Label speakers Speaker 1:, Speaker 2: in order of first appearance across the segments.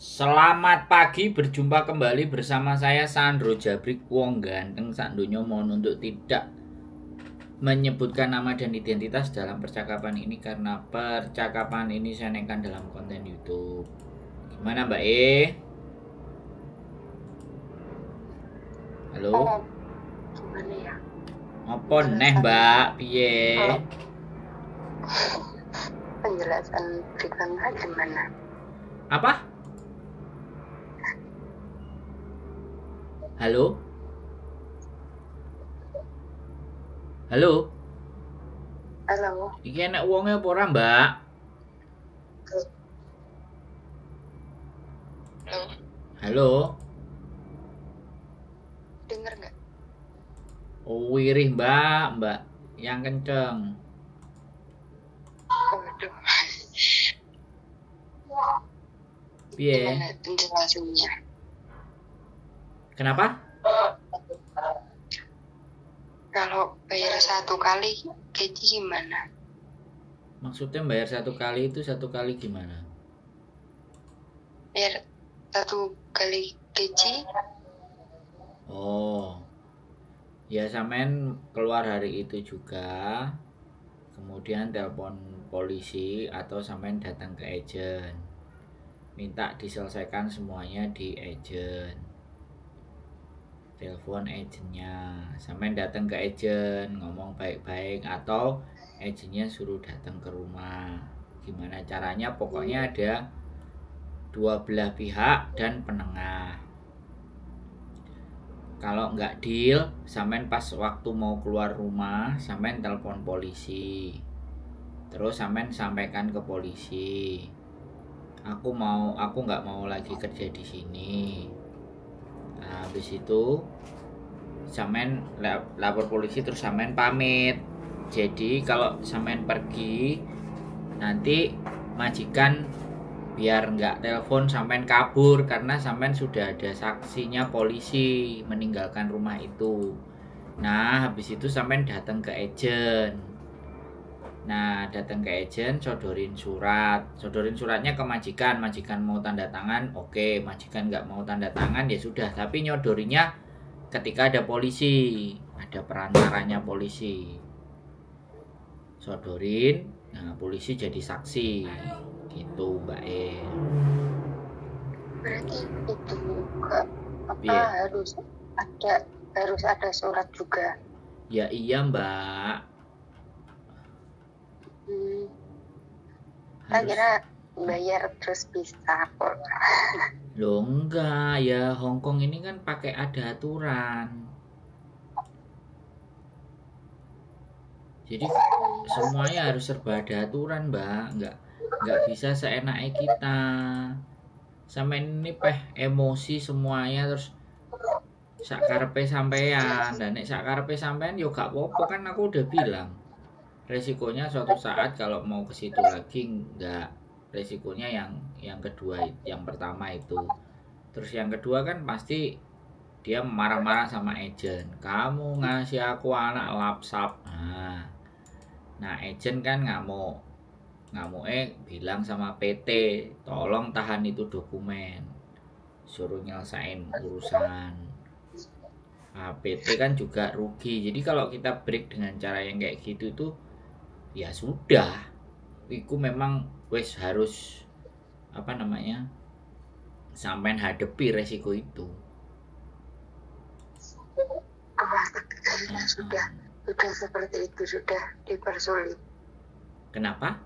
Speaker 1: Selamat pagi, berjumpa kembali bersama saya Sandro Jabrik Wong Ganteng Sandonya mohon untuk tidak menyebutkan nama dan identitas dalam percakapan ini karena percakapan ini saya naikkan dalam konten YouTube. Gimana Mbak E? Halo?
Speaker 2: gimana ya
Speaker 1: Apa neh Mbak? Piye?
Speaker 2: penjelasan berikutnya gimana
Speaker 1: Apa? Halo? Halo?
Speaker 2: halo
Speaker 1: Iki enak wonge apa ora, Mbak?
Speaker 2: halo
Speaker 1: Halo?
Speaker 2: denger nggak
Speaker 1: Oh, wirih, Mbak, Mbak. Yang kenceng.
Speaker 2: waduh
Speaker 1: Piye?
Speaker 2: penjelasannya
Speaker 1: Kenapa?
Speaker 2: kalau bayar satu kali gaji gimana
Speaker 1: Maksudnya bayar satu kali itu satu kali gimana?
Speaker 2: bayar satu kali gaji
Speaker 1: Oh. Ya sampean keluar hari itu juga. Kemudian telepon polisi atau sampean datang ke agent. Minta diselesaikan semuanya di agent. Telepon agentnya. Sampean datang ke agent, ngomong baik-baik atau agentnya suruh datang ke rumah. Gimana caranya? Pokoknya ada dua belah pihak dan penengah kalau nggak deal sampean pas waktu mau keluar rumah sampean telepon polisi terus sampean sampaikan ke polisi aku mau aku nggak mau lagi kerja di sini nah, habis itu sampean la- lapor polisi terus sampean pamit. Jadi kalau sampean pergi nanti majikan biar nggak telepon sampean kabur karena sampean sudah ada saksinya polisi meninggalkan rumah itu. Nah habis itu sampean datang ke agent nah datang ke agent sodorin surat. Sodorin suratnya ke majikan. Majikan mau tanda tangan oke. Majikan nggak mau tanda tangan ya sudah. Tapi nyodorinya ketika ada polisi. Ada perantaranya polisi. Sodorin nah polisi jadi saksi. Gitu mbak E.
Speaker 2: Berarti itu ke apa
Speaker 1: Iya.
Speaker 2: harus ada harus ada surat juga?
Speaker 1: Ya iya mbak
Speaker 2: hmm.
Speaker 1: harus
Speaker 2: kira bayar terus bisa. Kok
Speaker 1: lo enggak ya Hongkong ini kan pakai ada aturan. Jadi semuanya harus serba ada aturan mbak. Nggak nggak bisa seenaknya kita. Sampai ini peh emosi semuanya terus sakarepe sampean. Dan nek sakarepe sampean yo gak apa-apa. Kan aku udah bilang resikonya suatu saat kalau mau ke situ lagi nggak resikonya yang yang kedua yang pertama itu. Terus yang kedua kan pasti dia marah-marah sama agent. Kamu ngasih aku anak lapsap. Nah nah agent kan nggak mau nggak mau eh bilang sama PT tolong tahan itu dokumen. Suruh nyelesain urusan. Nah, PT kan juga rugi. Jadi kalau kita break dengan cara yang kayak gitu tuh ya sudah. Itu memang wes harus apa namanya sampai hadepi resiko itu.
Speaker 2: Rumah tangga sudah. Sudah seperti itu sudah dipersulit.
Speaker 1: Kenapa?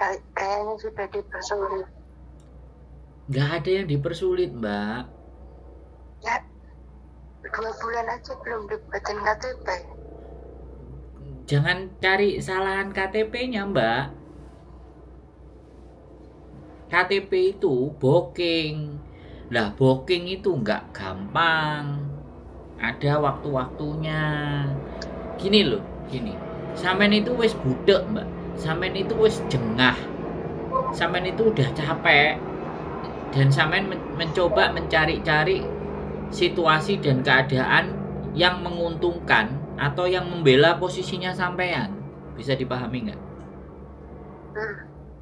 Speaker 2: Kay- kayaknya sudah dipersulit.
Speaker 1: Nggak ada yang dipersulit mbak.
Speaker 2: Ya dua bulan aja belum dibuatin KTP
Speaker 1: jangan cari kesalahan KTP-nya mbak. KTP itu booking. Lah booking itu nggak gampang. Ada waktu-waktunya. Gini loh gini. Sampean itu wis budek mbak. Sampean itu wis jengah. Sampean itu udah capek. Dan sampean men- mencoba mencari-cari situasi dan keadaan yang menguntungkan atau yang membela posisinya sampean? Bisa dipahami nggak?
Speaker 2: Hmm.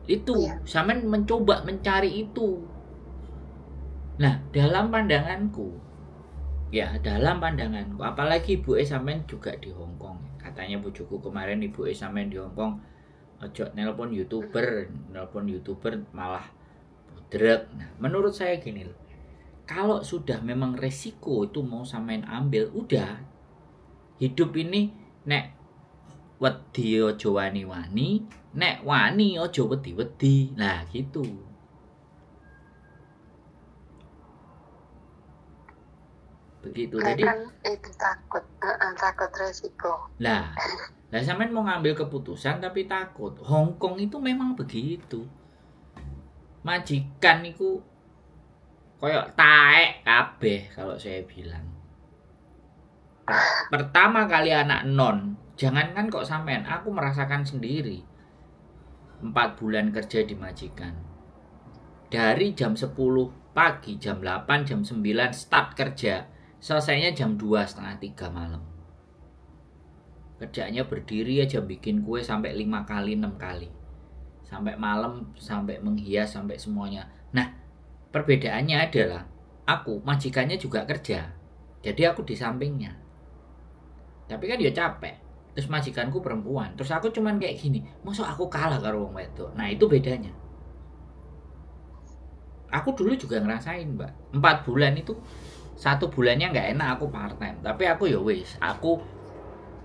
Speaker 1: itu.
Speaker 2: Iya.
Speaker 1: sampean mencoba mencari itu. Nah dalam pandanganku ya dalam pandanganku apalagi ibu E sampean juga di Hong Kong. Katanya bujuku kemarin ibu E sampean di Hong Kong ojo nelpon youtuber nelpon youtuber malah budrek. Nah menurut saya gini loh. Kalau sudah memang resiko itu mau sampean ambil udah hidup ini nek wedi ojo wani-wani nek wani ojo wedi-wedi. Nah gitu. Begitu. Jadi
Speaker 2: kan itu takut, Heeh, takut resiko.
Speaker 1: lah lah sampean mau ngambil keputusan tapi takut. Hong Kong itu memang begitu. Majikan itu koyok taek kabeh kalau saya bilang pertama kali anak non jangankan kok sampean aku merasakan sendiri. Empat bulan kerja di majikan. Dari jam 10 pagi jam 8 jam 9 start kerja. Selesainya jam 2 setengah tiga malam. Kerjanya berdiri aja bikin kue sampai lima kali enam kali. Sampai malam sampai menghias sampai semuanya. Nah perbedaannya adalah aku majikannya juga kerja. Jadi aku di sampingnya tapi kan dia capek. Terus majikanku perempuan. Terus aku cuman kayak gini masa aku kalah karo wong wedok? Nah itu bedanya. Aku dulu juga ngerasain mbak. Empat bulan itu satu bulannya nggak enak aku part time tapi aku ya wis aku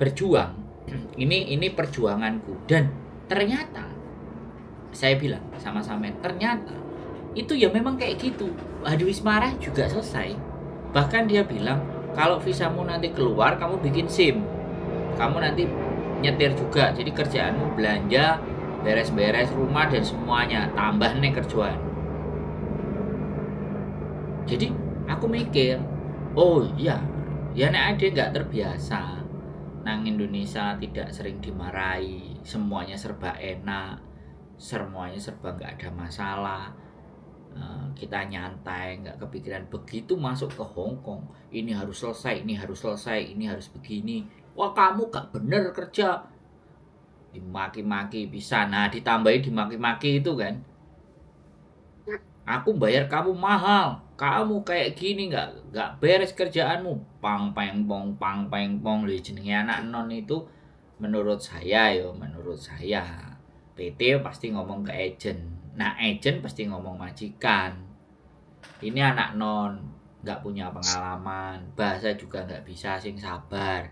Speaker 1: berjuang. Ini ini perjuanganku. Dan ternyata saya bilang sama Samen ternyata itu ya memang kayak gitu. Hadi Wismara juga selesai. Bahkan dia bilang kalau visamu nanti keluar kamu bikin SIM. Kamu nanti nyetir juga. Jadi kerjaanmu belanja beres-beres rumah dan semuanya. Tambah nih kerjaan. Jadi aku mikir oh iya ya nek ade nggak terbiasa. Nang Indonesia tidak sering dimarahi. Semuanya serba enak. Semuanya serba nggak ada masalah kita nyantai nggak kepikiran. Begitu masuk ke Hong Kong ini harus selesai ini harus selesai ini harus begini. Wah kamu gak bener kerja. Dimaki-maki bisa. Nah ditambahi dimaki-maki itu kan. Aku bayar kamu mahal. Kamu kayak gini nggak nggak beres kerjaanmu. Pang peng pong pang peng pong. Anak non itu menurut saya yo menurut saya PT pasti ngomong ke agent nah agent pasti ngomong majikan. Ini anak non nggak punya pengalaman. Bahasa juga nggak bisa sing sabar.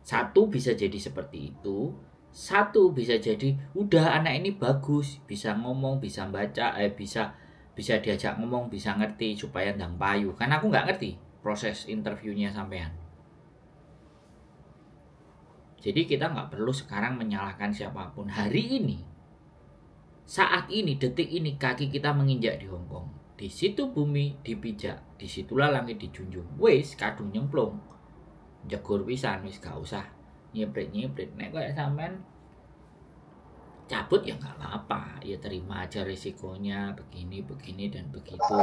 Speaker 1: Satu bisa jadi seperti itu. Satu bisa jadi udah anak ini bagus. Bisa ngomong bisa baca eh bisa bisa diajak ngomong bisa ngerti supaya ndang payu. Kan aku nggak ngerti proses interviewnya sampean. Jadi kita nggak perlu sekarang menyalahkan siapa pun. Hari ini saat ini detik ini kaki kita menginjak di Hong Kong. Di situ bumi dipijak di situlah langit dijunjung. Wis kadung nyemplung. Jegur pisan wis gak usah nyeprit nek kayak sampean cabut ya nggak apa-apa. Ya terima aja risikonya begini begini dan begitu.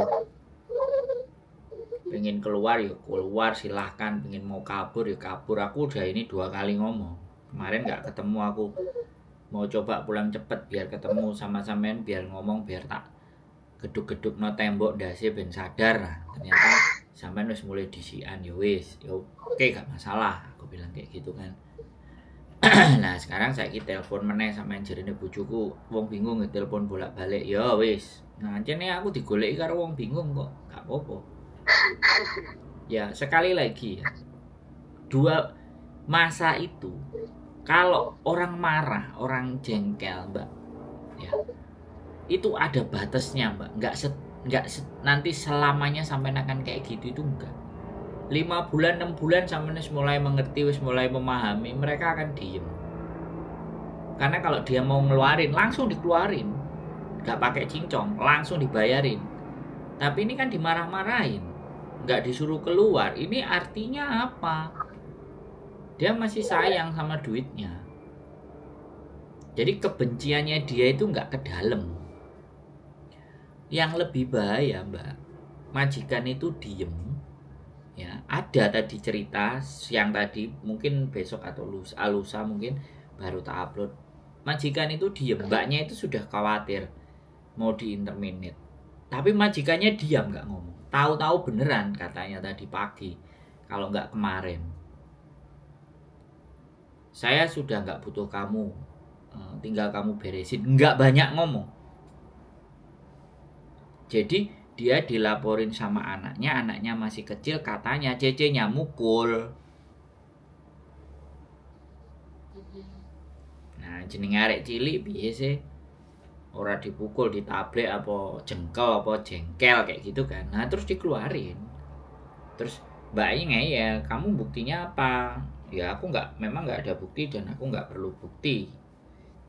Speaker 1: Pengen keluar ya keluar silahkan. Pengen mau kabur ya kabur. Aku udah ini dua kali ngomong. Kemarin nggak ketemu aku mau coba pulang cepet biar ketemu sama sampean biar ngomong biar tak geduk-geduk no tembok dasi ben sadar. Nah, ternyata sampean wis mulai disian ya wis. Ya oke gak masalah. Aku bilang kayak gitu kan. Nah sekarang saya telepon meneh sama jerene bojoku. Wong bingung telepon bolak-balik. Ya wis. Nah nih aku digoleki karo wong bingung kok. Gak apa-apa. Ya sekali lagi ya. Dua masa itu kalau orang marah orang jengkel mbak ya itu ada batasnya mbak. Nggak set, nggak set, nanti selamanya sampai akan kayak gitu itu enggak lima bulan enam bulan sampai mulai mengerti wis mulai memahami mereka akan diem. Karena kalau dia mau ngeluarin langsung dikeluarin. Nggak pakai cincong langsung dibayarin. Tapi ini kan dimarah-marahin nggak disuruh keluar. Ini artinya apa dia masih sayang sama duitnya. Jadi kebenciannya dia itu nggak ke dalam. Yang lebih bahaya mbak majikan itu diem ya. Ada tadi cerita siang tadi mungkin besok atau lusa, lusa mungkin baru tak upload. Majikan itu diem mbaknya itu sudah khawatir mau di interminate tapi majikannya diam nggak ngomong. Tahu-tahu beneran katanya tadi pagi kalau nggak kemarin saya sudah nggak butuh kamu. Eh, tinggal kamu beresin. Nggak banyak ngomong. Jadi dia dilaporin sama anaknya anaknya masih kecil katanya cecenya mukul. Nah jeneng arek cilik piye sih? Ora dipukul ditablek apa jengkel apa jengkel kayak gitu kan. Nah terus dikeluarin. Terus mbaknya ngeyel kamu buktinya apa ya aku nggak memang nggak ada bukti dan aku nggak perlu bukti.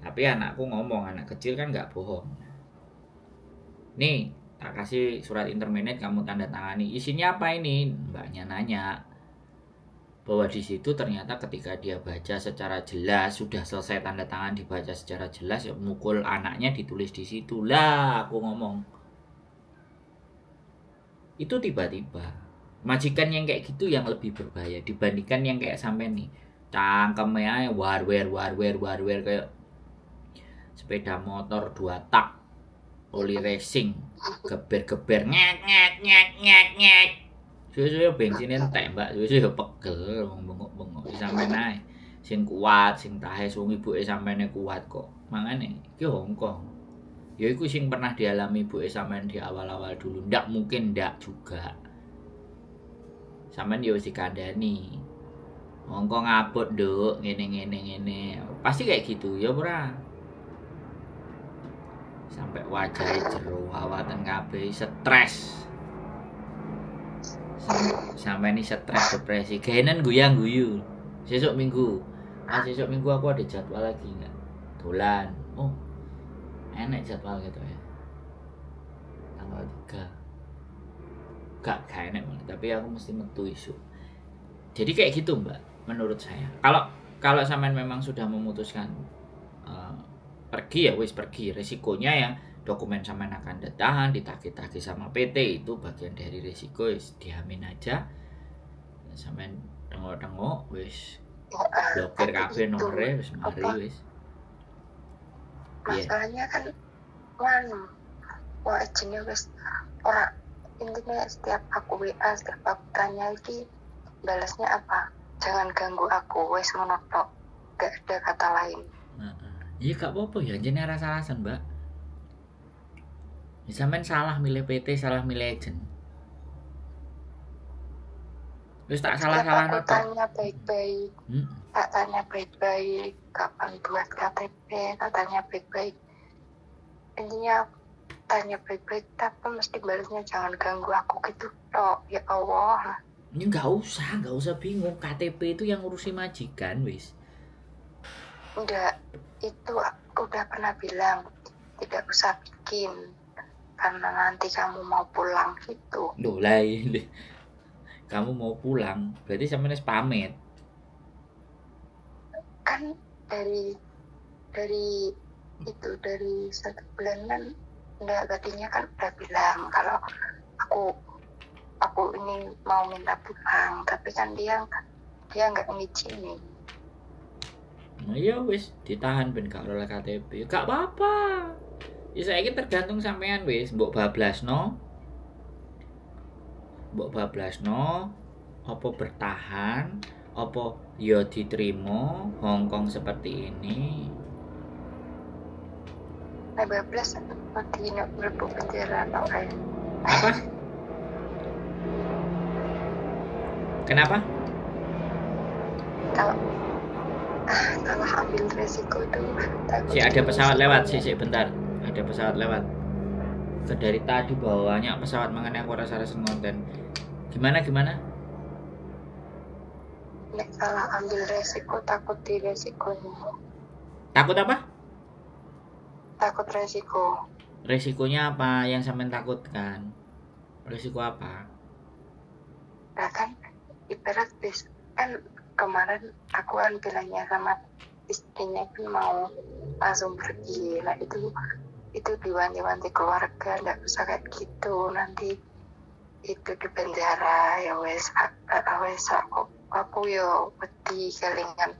Speaker 1: Tapi anakku ngomong anak kecil kan nggak bohong. Nih tak kasih surat interminate kamu tanda tangani. Isinya apa ini? Mbaknya nanya. Bahwa di situ ternyata ketika dia baca secara jelas sudah selesai tanda tangan dibaca secara jelas ya mukul anaknya ditulis di situ. Lah aku ngomong. Itu tiba-tiba majikan yang kayak gitu yang lebih berbahaya dibandingkan yang kayak sampai nih. Cangkemnya warware warware warware kayak sepeda motor dua tak oli racing geber-geber nyet nyet nyet nyet nyet suwe-suwe bensin entek mbak. Suwe-suwe pegel bengok-bengok. Sampe naik sing kuat sing tahe wong ibuke sampene kuat kok. Mangane iki Hongkong. Ya iku sing pernah dialami ibuke sampean di awal-awal dulu. Ndak mungkin ndak juga sampean ya wis dikandani Hongkong abot nduk ngene ngene ngene. Pasti kayak gitu ya ora sampai wajah jeru awatan kabeh stres. Sampai ini stres depresi. Kayaknya guyang guyu besok minggu. Ah besok minggu aku ada jadwal lagi nggak dolan. Oh enak jadwal gitu ya. Tanggal 3 gak gak enak tapi aku mesti metu isu. Jadi kayak gitu mbak menurut saya. Kalau kalau sampean memang sudah memutuskan uh, pergi ya wis pergi. Resikonya yang dokumen sama akan ditahan ditagih-tagih sama PT itu bagian dari resiko wis diamin aja. Sampean tengok-tengok wis blokir kafe nomornya wis mari wis. Iya.
Speaker 2: masalahnya kan mana wah jenis wis orang intinya setiap aku WA setiap aku tanya lagi balasnya apa? Jangan ganggu aku wes monotok gak ada kata lain.
Speaker 1: Iya gak apa-apa ya jadi rasa alasan mbak. Ya, sampean salah milih PT salah milih agent. Wis tak salah salah
Speaker 2: aku tanya baik-baik
Speaker 1: Hmm.
Speaker 2: tak tanya baik-baik kapan buat KTP tak tanya baik-baik. Intinya tanya baik-baik tapi mesti balasnya jangan ganggu aku gitu toh ya Allah
Speaker 1: Ini nggak usah, nggak usah bingung. KTP itu yang ngurusi majikan, wis.
Speaker 2: udah itu aku udah pernah bilang tidak usah bikin karena nanti kamu mau pulang gitu
Speaker 1: Loh, lah. Kamu mau pulang, berarti sama pamit.
Speaker 2: kan dari dari itu dari satu bulan kan enggak tadinya kan udah bilang kalau aku aku ini mau minta pulang tapi kan dia dia nggak ngizinin
Speaker 1: Nah, iya wis ditahan ben gak oleh KTP. Gak apa-apa. Ya saya tergantung sampean wis, mbok bablasno. Mbok bablasno apa bertahan, apa ya diterima Hongkong seperti ini.
Speaker 2: Nah bablas seperti ini berbu penjara atau kayak
Speaker 1: Apa? Kenapa?
Speaker 2: kalau ah, salah ambil resiko itu
Speaker 1: Si ada pesawat lewat, sih, sih bentar. Ada pesawat lewat. Dari tadi bawahnya pesawat mengenai aku rasa rasa ngonten. Gimana gimana?
Speaker 2: Nek salah ambil resiko takut di resikonya
Speaker 1: Takut apa?
Speaker 2: Takut resiko.
Speaker 1: Resikonya apa? Yang sampean takutkan? Resiko apa?
Speaker 2: nah kan ibarat bis kan kemarin aku kan bilangnya sama istrinya kan mau langsung pergi. Nah itu itu diwanti-wanti keluarga nggak usah kayak gitu. Nanti itu di penjara ya wes a- a- wes aku aku yo wedi kelingan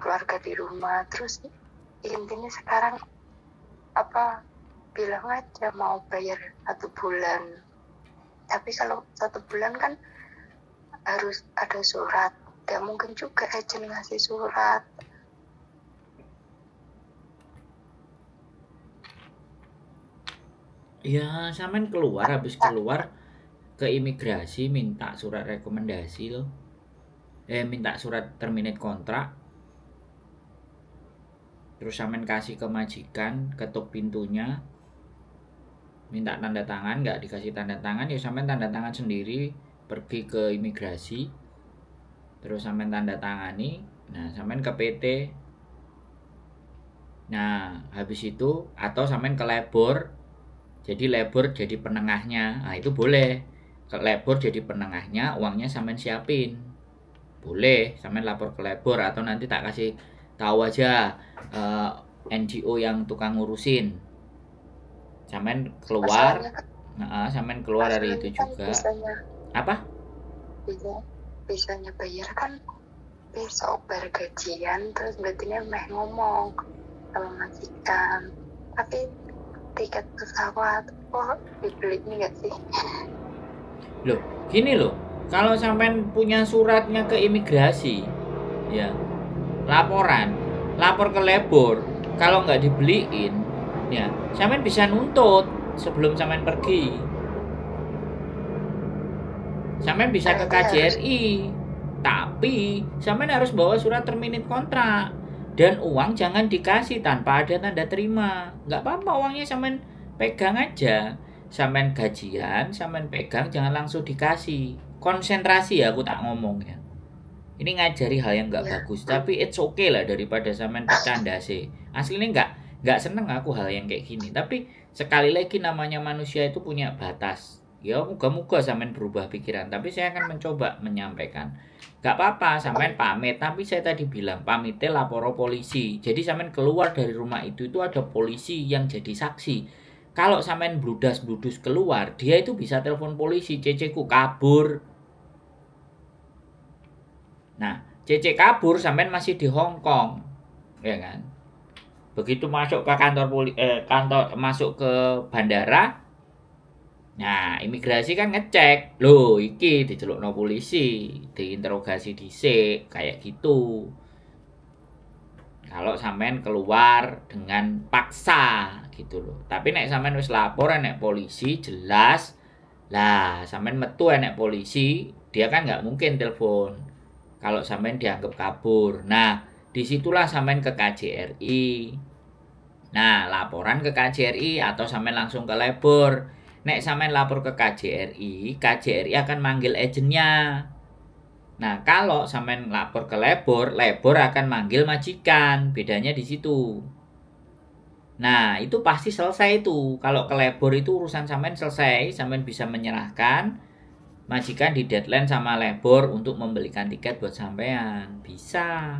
Speaker 2: keluarga di rumah. Terus intinya sekarang apa bilang aja mau bayar satu bulan. Tapi kalau satu bulan kan harus ada surat. Gak mungkin juga agent ngasih surat.
Speaker 1: Ya sampean keluar habis keluar ke imigrasi minta surat rekomendasi loh. Eh minta surat terminate kontrak terus sampean kasih ke majikan ketuk pintunya minta tanda tangan nggak dikasih tanda tangan ya sampean tanda tangan sendiri pergi ke imigrasi. Terus sampean tanda tangani nah sampean ke PT nah habis itu atau sampean ke labor jadi labor jadi penengahnya. Nah itu boleh. Ke labor jadi penengahnya uangnya sampean siapin. Boleh sampean lapor ke labor atau nanti tak kasih tahu aja uh, eh, NGO yang tukang ngurusin. Sampean keluar. Nah, sampean keluar dari itu kan juga. bisanya, apa?
Speaker 2: Bisa bisanya bayar kan besok bergajian terus berarti meh ngomong sama majikan tapi tiket pesawat oh dibeli ini gak sih?
Speaker 1: Loh gini loh. Kalau sampai punya suratnya ke imigrasi ya laporan. Lapor ke labor kalau nggak dibeliin ya sampai bisa nuntut sebelum sampai pergi. Sampai bisa ke KJRI tapi sampai harus bawa surat terminit kontrak. Dan uang jangan dikasih tanpa ada tanda terima. Nggak apa-apa uangnya sampean pegang aja. Sampean gajian sampean pegang jangan langsung dikasih. Konsentrasi ya aku tak ngomong ya ini ngajari hal yang nggak ya. bagus tapi it's okay lah daripada sampean bercanda sih. Aslinya nggak nggak seneng aku hal yang kayak gini. Tapi sekali lagi namanya manusia itu punya batas. Ya moga-moga sampean berubah pikiran tapi saya akan mencoba menyampaikan. Gak apa-apa sampean pamit tapi saya tadi bilang pamitnya lapor polisi. Jadi sampean keluar dari rumah itu itu ada polisi yang jadi saksi. Kalau sampean bludas bludus keluar dia itu bisa telepon polisi ceceku kabur nah cece kabur sampean masih di Hong Kong ya kan begitu masuk ke kantor poli eh, kantor masuk ke bandara Nah, imigrasi kan ngecek, loh iki no polisi, diinterogasi dhisik kayak gitu. Kalau sampean keluar dengan paksa gitu loh. Tapi nek sampean wis lapor nek polisi jelas lah sampean metu nek polisi, dia kan nggak mungkin telepon. Kalau sampean dianggap kabur. Nah, di situlah sampean ke KJRI. Nah, laporan ke KJRI atau sampean langsung ke labor nek sampean lapor ke KJRI, KJRI akan manggil agennya. Nah, kalau sampean lapor ke labor, labor akan manggil majikan. Bedanya di situ. Nah, itu pasti selesai itu. Kalau ke labor itu urusan sampean selesai, sampean bisa menyerahkan majikan di deadline sama labor untuk membelikan tiket buat sampean. Bisa.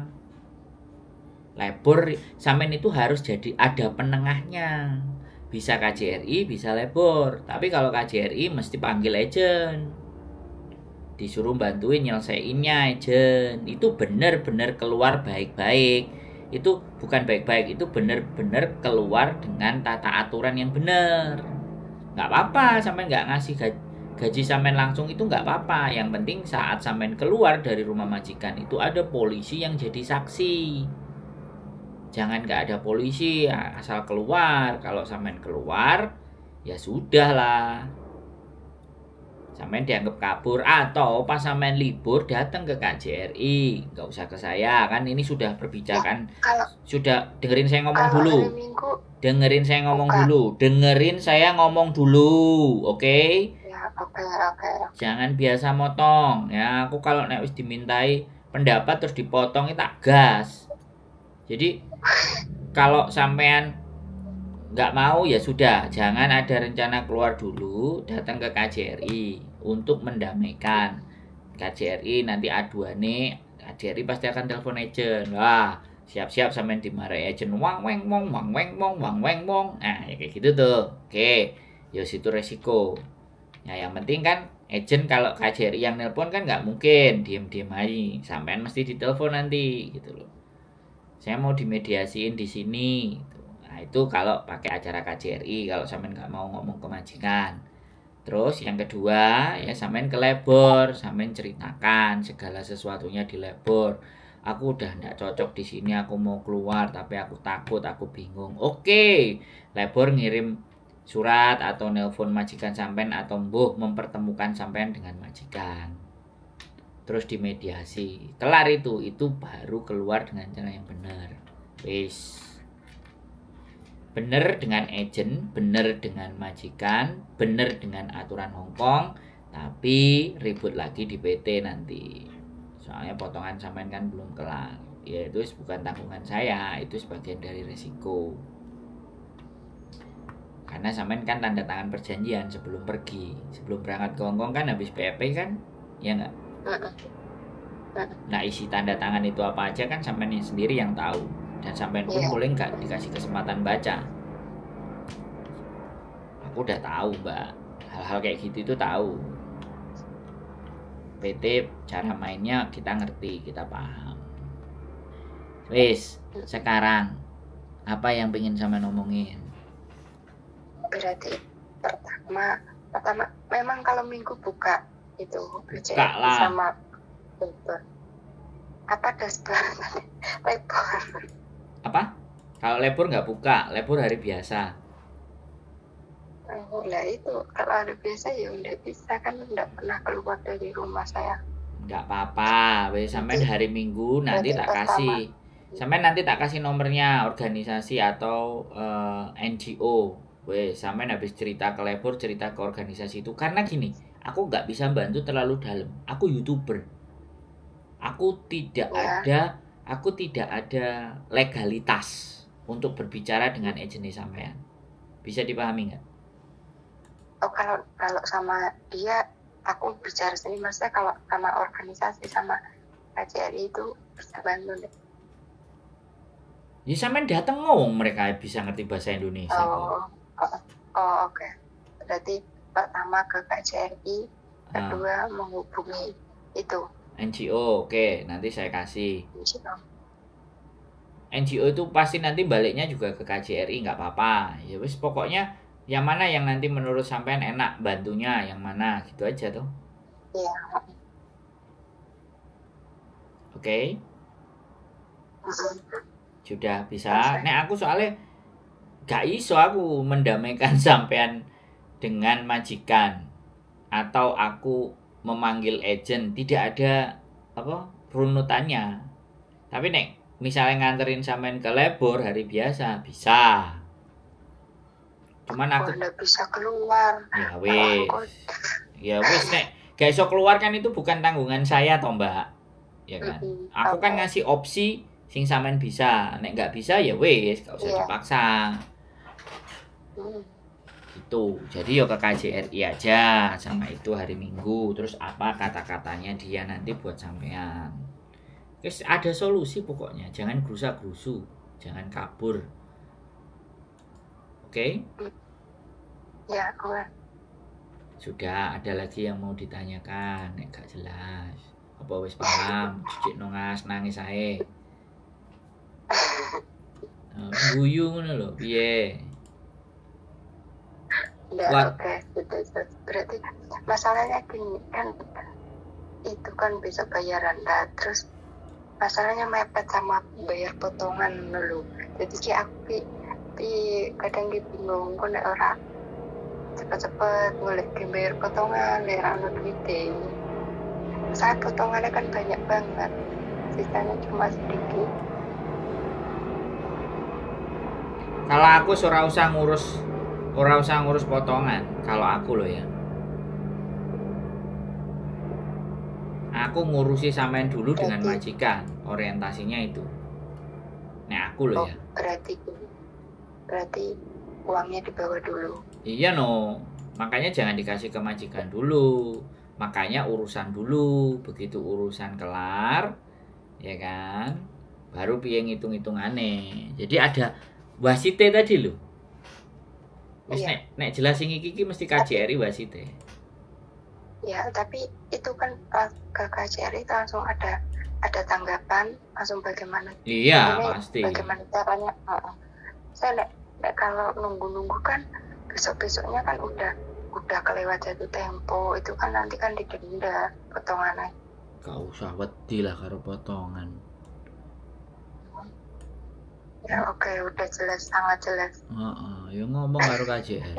Speaker 1: Labor sampean itu harus jadi ada penengahnya. Bisa KJRI bisa lebor. Tapi kalau KJRI mesti panggil agent. Disuruh bantuin nyelesaiinnya agent. Itu benar-benar keluar baik-baik. Itu bukan baik-baik itu benar-benar keluar dengan tata aturan yang benar. Nggak apa-apa sampai nggak ngasih gaji, gaji sampean langsung itu nggak apa-apa. Yang penting saat sampean keluar dari rumah majikan itu ada polisi yang jadi saksi. Jangan nggak ada polisi asal keluar. Kalau sampean keluar ya sudah lah. Sampean dianggap kabur atau pas sampean libur datang ke KJRI nggak usah ke saya kan ini sudah perbicarakan ya, sudah dengerin saya ngomong dulu. dengerin saya ngomong buka. dulu. Dengerin saya ngomong dulu oke? okay?
Speaker 2: Ya, okay, okay.
Speaker 1: jangan biasa motong ya. Aku kalau nek dimintai pendapat terus dipotong itu tak gas. Jadi kalau sampean nggak mau ya sudah. Jangan ada rencana keluar dulu datang ke KJRI untuk mendamaikan. KJRI nanti aduane KJRI pasti akan telepon agent. Wah siap-siap sampean dimarahi agent. Wang weng mong wang weng mong wang weng mong nah ya kayak gitu tuh. Oke ya situ resiko ya yang penting kan agent kalau KJRI yang nelpon kan nggak mungkin diem-diem aja sampean mesti ditelepon nanti gitu loh saya mau dimediasiin di sini Nah, itu kalau pakai acara KJRI kalau sampean nggak mau ngomong ke majikan. Terus yang kedua ya sampean ke labor, sampean ceritakan segala sesuatunya di labor. Aku udah nggak cocok di sini, aku mau keluar tapi aku takut, aku bingung. Oke, labor ngirim surat atau nelpon majikan sampean atau mbuh mempertemukan sampean dengan majikan. Terus dimediasi. Kelar itu, itu baru keluar dengan cara yang benar. Wis bener dengan agent, bener dengan majikan, bener dengan aturan Hongkong, tapi ribut lagi di PT nanti. Soalnya potongan sampean kan belum kelar. Ya itu bukan tanggungan saya, itu sebagian dari resiko. Karena sampean kan tanda tangan perjanjian sebelum pergi, sebelum berangkat ke Hongkong kan habis PP kan, ya enggak? Nah isi tanda tangan itu apa aja kan sampean sendiri yang tahu. Dan sampai pun
Speaker 2: Iya.
Speaker 1: boleh nggak dikasih kesempatan baca? Aku udah tahu mbak. Hal-hal kayak gitu itu tahu. PT cara mainnya kita ngerti kita paham. Wis sekarang apa yang pengen sama ngomongin
Speaker 2: berarti pertama pertama memang kalau minggu buka itu
Speaker 1: Buka lah.
Speaker 2: sama labor apa dasar labor
Speaker 1: apa? Kalau lebur nggak buka lebur hari biasa.
Speaker 2: Oh, lah itu kalau hari biasa ya udah bisa kan udah pernah keluar dari rumah saya.
Speaker 1: Nggak apa-apa. Wis sampai hari minggu nanti
Speaker 2: Berarti
Speaker 1: tak
Speaker 2: pertama.
Speaker 1: kasih. Sampai nanti tak kasih nomornya organisasi atau eh, NGO wes sampai habis cerita ke labor cerita ke organisasi itu. Karena gini aku nggak bisa bantu terlalu dalam. Aku youtuber. Aku tidak
Speaker 2: Ya.
Speaker 1: ada aku tidak ada legalitas untuk berbicara dengan agensi sampean. Bisa dipahami nggak?
Speaker 2: Oh kalau kalau sama dia aku bicara sendiri. Maksudnya kalau sama organisasi sama KJRI itu bisa bantu deh.
Speaker 1: Ya sampean dateng ngomong mereka bisa ngerti bahasa Indonesia. Kok
Speaker 2: oh oh, oh, oke. Berarti pertama ke KJRI
Speaker 1: Ah,
Speaker 2: kedua menghubungi itu.
Speaker 1: NGO oke. Nanti saya kasih.
Speaker 2: Gitu.
Speaker 1: NGO itu pasti nanti baliknya juga ke KJRI nggak apa-apa. Ya wis pokoknya yang mana yang nanti menurut sampean enak bantunya yang mana gitu aja tuh
Speaker 2: Iya.
Speaker 1: oke.
Speaker 2: Mm-mm.
Speaker 1: sudah bisa.
Speaker 2: Bisa.
Speaker 1: nek aku soalnya gak iso aku mendamaikan sampean dengan majikan. Atau aku memanggil agent. Tidak ada apa runutannya. Tapi nek misalnya nganterin sampean ke labor hari biasa bisa. Cuman aku
Speaker 2: udah bisa keluar.
Speaker 1: Ya
Speaker 2: aku
Speaker 1: ya wis nek gak iso keluar kan itu bukan tanggungan saya toh mbak. Ya kan?
Speaker 2: Mm-mm.
Speaker 1: aku kan ngasih opsi sing sampean bisa. Nek nggak bisa ya wis gak usah
Speaker 2: Iya.
Speaker 1: dipaksa.
Speaker 2: Hmm.
Speaker 1: Gitu. Jadi yo ke KJRI aja sama itu hari Minggu. Terus apa kata-katanya dia nanti buat sampean. Guys, ada solusi pokoknya. Jangan gerusa gerusu jangan kabur. Oke?
Speaker 2: Ya gue
Speaker 1: sudah. Ada lagi yang mau ditanyakan? Nek gak jelas. Apa wis paham? Cuci nongas nangis ae. Eh, guyu ngono lho. Piye Wah.
Speaker 2: oke gitu gitu. berarti masalahnya gini kan itu kan bisa bayaran dah terus masalahnya mepet sama bayar potongan dulu jadi kayak aku pi, pi kadang gitu bingung kok nek ora cepet-cepet boleh bayar potongan bayar anu duitnya saya potongannya kan banyak banget sisanya cuma sedikit
Speaker 1: kalau aku ora usah ngurus ora usah ngurus potongan kalau aku loh ya. Aku ngurusi sampean dulu dengan majikan orientasinya itu. Nah aku loh
Speaker 2: oh
Speaker 1: ya.
Speaker 2: berarti berarti uangnya dibawa dulu.
Speaker 1: Iya no. Makanya jangan dikasih ke majikan dulu. Makanya urusan dulu. Begitu urusan kelar ya kan? Baru piye ngitung-hitung aneh jadi ada wasite tadi loh Wis
Speaker 2: Iya.
Speaker 1: nek nek jelasin iki iki mesti KJRI wasite
Speaker 2: Ya, tapi itu kan ke KJRI langsung ada ada tanggapan langsung bagaimana
Speaker 1: iya
Speaker 2: Ini
Speaker 1: pasti.
Speaker 2: bagaimana caranya. Saya nek Nek kalau nunggu-nunggu kan besok-besoknya kan udah udah kelewat jatuh tempo itu kan nanti kan didenda potongannya
Speaker 1: gak usah wedi lah karo potongan
Speaker 2: ya oke udah jelas sangat jelas
Speaker 1: Heeh, ya ngomong karo KJR.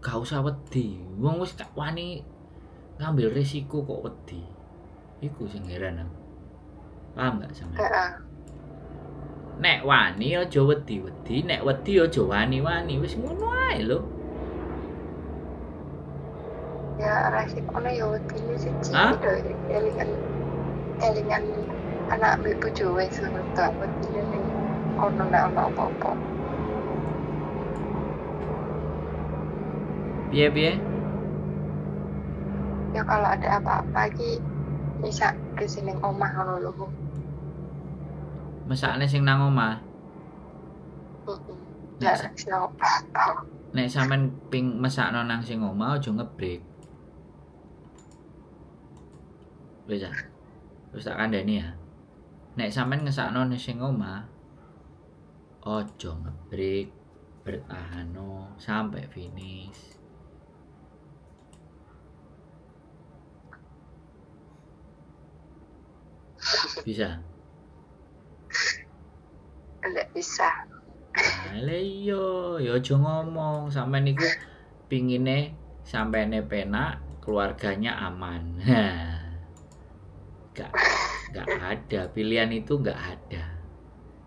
Speaker 1: Gak usah wedi. Wong wis gak wani ngambil resiko kok wedi. Iku sing heran aku. Paham gak sama?
Speaker 2: Heeh.
Speaker 1: Nek wani aja wedi-wedi, nek wedi aja wani-wani. Wis ngono ae lho.
Speaker 2: ya resikonya ya siji
Speaker 1: Hah?
Speaker 2: do elingan elingan anak ambil bojo wis tak wedine ning kono nek ono apa-apa
Speaker 1: Piye-piye?
Speaker 2: ya kalau ada apa-apa iki bisa ke sini omah ngono lho
Speaker 1: Mesakne sing nang omah.
Speaker 2: Ya apa
Speaker 1: nek sampean ping mesakno nang sing omah aja ngebreak. Wis ah. Wis tak kandhani ya. Nek sampean ngesakno nang sing omah aja ngebreak, bertahano sampai finish. Bisa.
Speaker 2: enggak bisa
Speaker 1: Ale iya, ya aja ngomong sampean niku pingine sampene penak, keluarganya aman. Gak gak ada pilihan itu gak ada.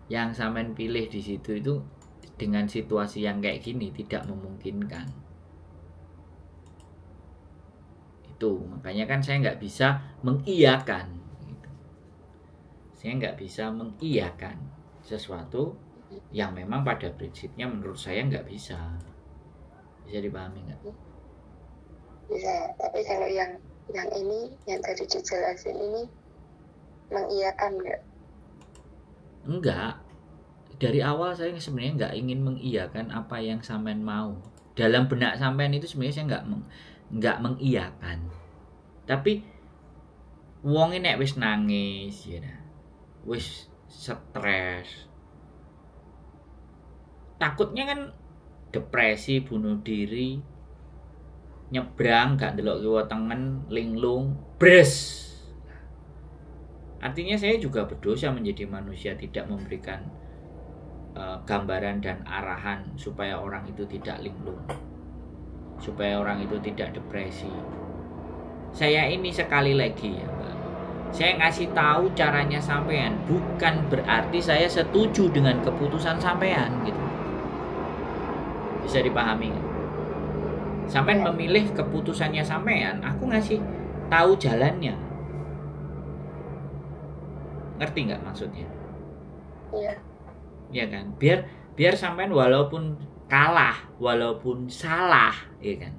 Speaker 1: Yang sampean pilih di situ itu dengan situasi yang kayak gini tidak memungkinkan. Itu makanya kan saya nggak bisa mengiyakan. Saya nggak bisa mengiyakan sesuatu yang memang pada prinsipnya menurut saya nggak bisa bisa dipahami nggak
Speaker 2: bisa tapi kalau yang yang ini yang tadi dijelasin ini mengiyakan enggak
Speaker 1: enggak. Dari awal saya sebenarnya nggak ingin mengiyakan apa yang sampean mau. Dalam benak sampean itu sebenarnya saya nggak meng, nggak mengiyakan. Tapi wong ini wis nangis ya dah. wis stres. Takutnya kan depresi bunuh diri nyebrang gak delok kiwa tengen linglung bres artinya saya juga berdosa menjadi manusia tidak memberikan eh, gambaran dan arahan supaya orang itu tidak linglung supaya orang itu tidak depresi. Saya ini sekali lagi ya Mbak. Saya ngasih tahu caranya sampean bukan berarti saya setuju dengan keputusan sampean gitu. Bisa dipahami sampean memilih keputusannya sampean aku ngasih tahu jalannya ngerti nggak maksudnya?
Speaker 2: Iya.
Speaker 1: Ya kan? Biar biar sampean walaupun kalah walaupun salah ya kan?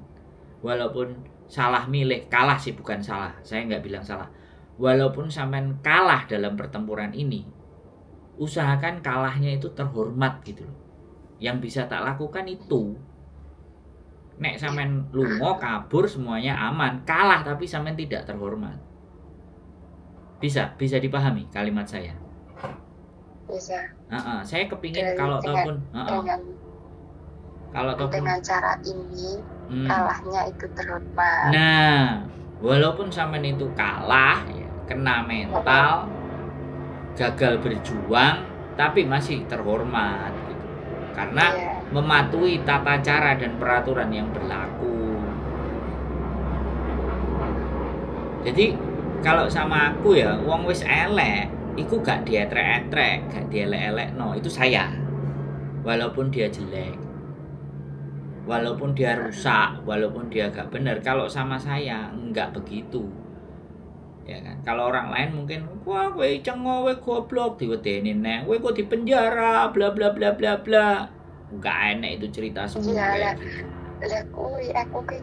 Speaker 1: Walaupun salah milih kalah sih bukan salah. Saya nggak bilang salah. Walaupun sampean kalah dalam pertempuran ini usahakan kalahnya itu terhormat gitu loh. Yang bisa tak lakukan itu. Nek sampean lungo kabur semuanya aman. Kalah tapi sampean tidak terhormat bisa bisa dipahami kalimat saya
Speaker 2: bisa
Speaker 1: Ah, ah, saya kepingin
Speaker 2: Dengan-
Speaker 1: kalau ataupun ah,
Speaker 2: dengan
Speaker 1: kalau ataupun
Speaker 2: dengan cara ini
Speaker 1: hmm.
Speaker 2: kalahnya itu terhormat
Speaker 1: Nah, walaupun sampean itu kalah, ya, kena mental, gagal berjuang, tapi masih terhormat gitu. Karena
Speaker 2: Iya.
Speaker 1: mematuhi tata cara dan peraturan yang berlaku. Jadi kalau sama aku ya, wong wis elek, iku gak dietrek-etrek, gak dielek-elek, no itu saya. Walaupun dia jelek, walaupun dia rusak, walaupun dia gak benar. Kalau sama saya nggak begitu, ya kan? Kalau orang lain mungkin, wah, gue cengo, gue goblok, diwedeni nek, gue kok di penjara, bla bla bla bla bla. Nggak enak itu cerita semua kayak
Speaker 2: lah.
Speaker 1: gitu.
Speaker 2: lah kuwi aku ki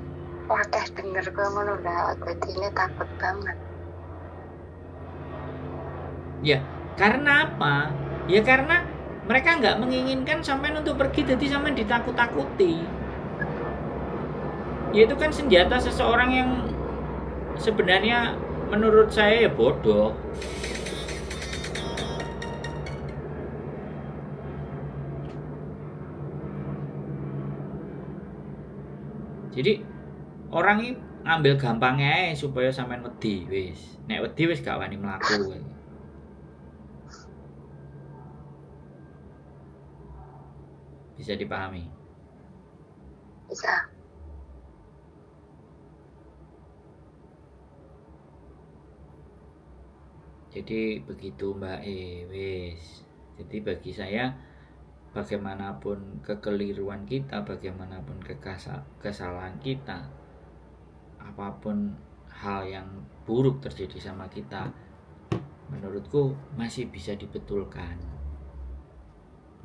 Speaker 2: wakeh denger kaya ngono lah dadine takut banget Ya,
Speaker 1: karena apa? Ya karena mereka nggak menginginkan sampai untuk pergi jadi sampean ditakut-takuti. Ya itu kan senjata seseorang yang sebenarnya menurut saya ya bodoh. Jadi orang ini ngambil gampangnya supaya sampean wedi wis. Nek wedi wis gak wani mlaku. Bisa dipahami?
Speaker 2: Bisa.
Speaker 1: Jadi begitu mbak E wis. Jadi bagi saya bagaimanapun kekeliruan kita bagaimanapun kesalahan kita apa pun hal yang buruk terjadi sama kita menurutku masih bisa dibetulkan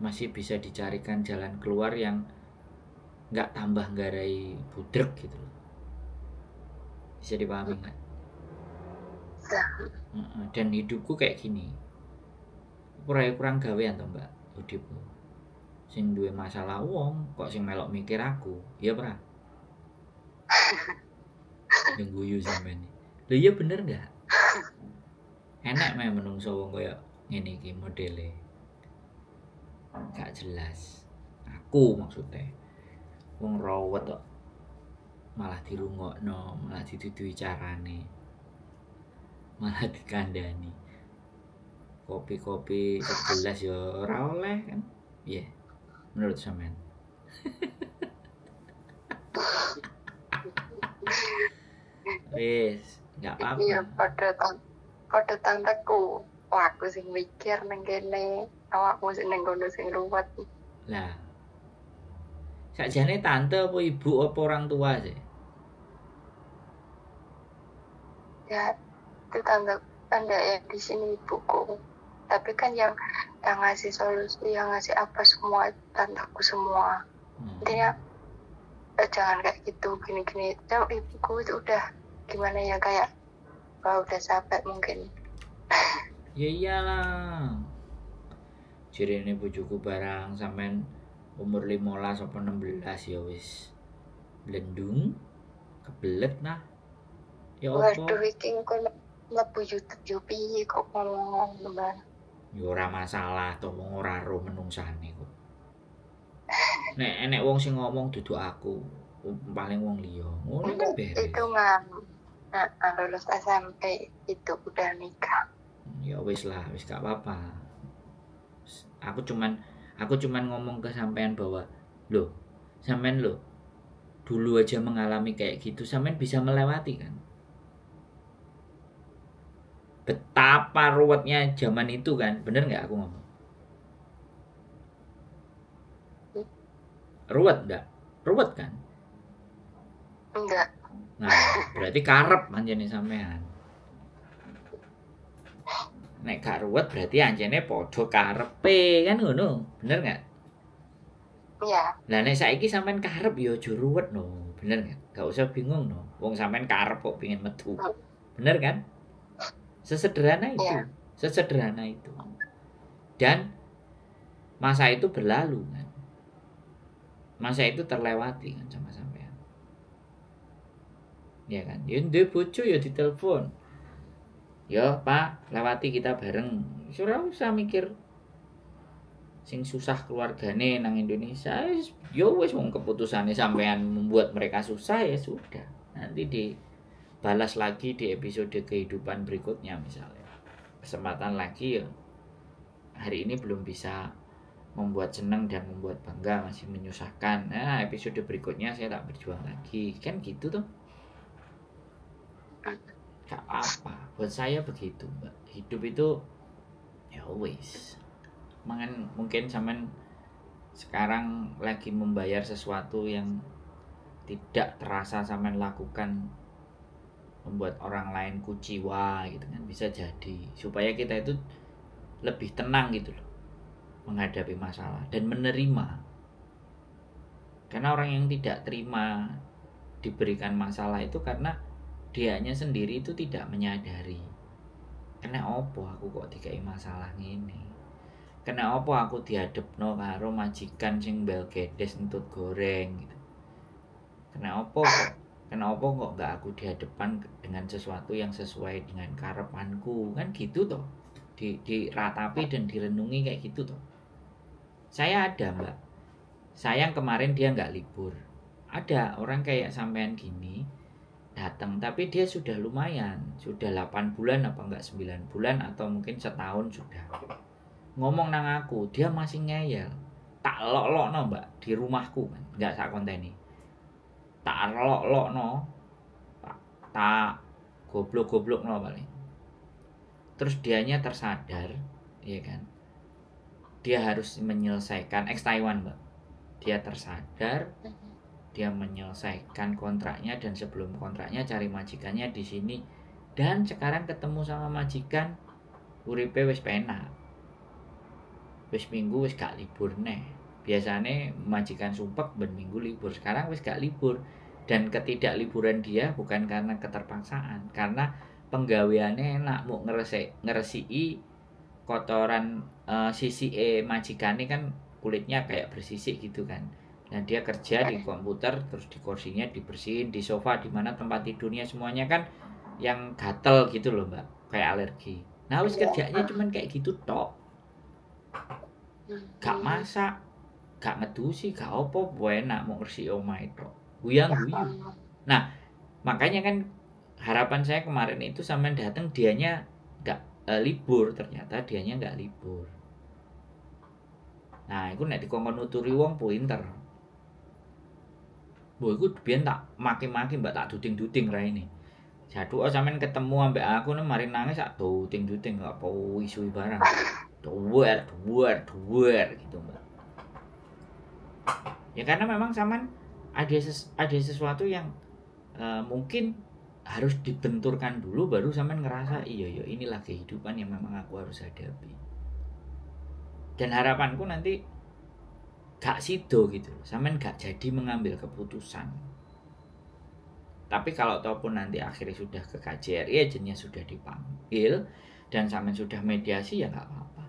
Speaker 1: masih bisa dicarikan jalan keluar yang nggak tambah garai budrek gitu loh. Bisa dipahami nggak? Dan hidupku kayak gini. Kurang kurang gawean toh mbak hidupku. Sing duwe masalah wong kok sing melok mikir aku? Iya pra? Yang guyu sampean lho iya bener nggak? Enak meh menungso wong koyo ngene iki modele gak jelas. Aku maksudnya. Wong rawat kok. Malah dirungokno malah ditutui carane. Malah dikandani kopi-kopi segelas ya ora oleh kan? Iya. Menurut sampean. Wis nggak
Speaker 2: iya
Speaker 1: apa-apa
Speaker 2: pada tan pada tanteku wah aku sing mikir neng kene awakmu sing neng kono sing ruwet.
Speaker 1: Lah. Sakjane tante apa ibu apa orang tua sih
Speaker 2: ya itu tanda tanda yang di sini ibuku. Tapi kan yang yang ngasih solusi yang ngasih apa semua tanteku semua.
Speaker 1: Hmm.
Speaker 2: intinya eh, jangan kayak gitu gini-gini. Jauh ibuku itu udah gimana ya kayak wah udah capek mungkin.
Speaker 1: Ya iyalah. Jadi ini bujuku barang sampean umur 15 apa 16 ya wis. Blendung kebelet nah. Ya apa?
Speaker 2: waduh iki kok mlebu YouTube yo piye kok ngomong teman
Speaker 1: Ya ora masalah to wong ora ro menungsane kok. Nek enek wong sing ngomong duduk aku, paling wong liya. Ngono kan beres.
Speaker 2: itu nggak nah, lulus SMP itu udah nikah
Speaker 1: ya wis lah wis gak apa-apa aku cuman aku cuman ngomong ke sampean bahwa loh sampean loh dulu aja mengalami kayak gitu sampean bisa melewati kan? Betapa ruwetnya zaman itu kan bener nggak aku ngomong? Ruwet nggak? Ruwet kan?
Speaker 2: Enggak
Speaker 1: Nah, berarti karep anjene sampean. Nek gak ruwet berarti anjene padha karepe kan ngono. Bener nggak?
Speaker 2: ya
Speaker 1: Lah nek saiki sampean karep ya aja ruwet no. Bener nggak? Gak usah bingung no. Wong sampean karep kok pengin metu. Bener kan? Sesederhana itu.
Speaker 2: Iya.
Speaker 1: Sesederhana itu. Dan masa itu berlalu kan. Masa itu terlewati kan sama sampean. Ya kan? Ya duwe bojo ya ditelepon. Ya, Pak, lewati kita bareng. Ora usah mikir sing susah keluargane nang Indonesia. Ya wis wong keputusannya sampean membuat mereka susah ya sudah. Nanti dibalas lagi di episode kehidupan berikutnya misalnya. Kesempatan lagi ya. Hari ini belum bisa membuat senang dan membuat bangga masih menyusahkan. Nah, episode berikutnya saya tak berjuang lagi. Kan gitu tuh. Gak apa. Buat saya begitu, Mbak. Hidup itu ya wis. Mangan mungkin sampean sekarang lagi membayar sesuatu yang tidak terasa sampean lakukan membuat orang lain kuciwa gitu kan bisa jadi supaya kita itu lebih tenang gitu loh menghadapi masalah dan menerima karena orang yang tidak terima diberikan masalah itu karena dianya sendiri itu tidak menyadari kena opo aku kok dikai masalah ini kena opo aku dihadepno karo majikan sing bel gedes entut goreng? Gitu. Kena opo kok? Kena opo kok gak aku dihadapan dengan sesuatu yang sesuai dengan karepanku? Kan gitu toh. Di diratapi dan direnungi kayak gitu toh. Saya ada mbak. Sayang kemarin dia nggak libur. Ada orang kayak sampean gini datang. Tapi dia sudah lumayan. Sudah 8 bulan apa enggak 9 bulan atau mungkin setahun sudah. Ngomong nang aku dia masih ngeyel. Tak lok lok no mbak di rumahku kan nggak sak konteni. Tak lok lok no tak, tak goblok goblok no paling. Terus dianya tersadar ya kan? Dia harus menyelesaikan ex Taiwan mbak. Dia tersadar dia menyelesaikan kontraknya dan sebelum kontraknya cari majikannya di sini. Dan sekarang ketemu sama majikan uripe wis penak. Wis minggu wis gak libur neh. Biasanya majikan sumpek ben minggu libur. Sekarang wis gak libur. Dan ketidakliburan dia bukan karena keterpaksaan karena penggaweannya enak. Mau ngeresi ngeresi kotoran uh, sisi e majikan ini kan kulitnya kayak bersisik gitu kan dan dia kerja di komputer terus di kursinya dibersihin di sofa di mana tempat tidurnya semuanya kan yang gatel gitu loh mbak. Kayak alergi. Nah wis kerjanya cuman kayak gitu tok. Gak masak gak ngedusi gak opo enak mau ngersi oma itu guyang guyu nah makanya kan harapan saya kemarin itu sama datang dianya gak uh, libur. Ternyata dianya nggak libur. Nah itu nek dikongkon nuturi wong pinter Bu, iku biyen tak maki-maki mbak tak duding-duding. Jadu oh sampean ketemu ambek aku nih mari nangis tak duding-duding gak apa isu barang. Duwer, duwer, duwer gitu mbak. Ya karena memang sampean ada ses, ada sesuatu yang uh, mungkin harus dibenturkan dulu baru sampean ngerasa iya iya inilah kehidupan yang memang aku harus hadapi. Dan harapanku nanti gak sido gitu sampean gak jadi mengambil keputusan. Tapi kalau ataupun nanti akhirnya sudah ke KJRI agennya sudah dipanggil dan sampean sudah mediasi ya nggak apa-apa.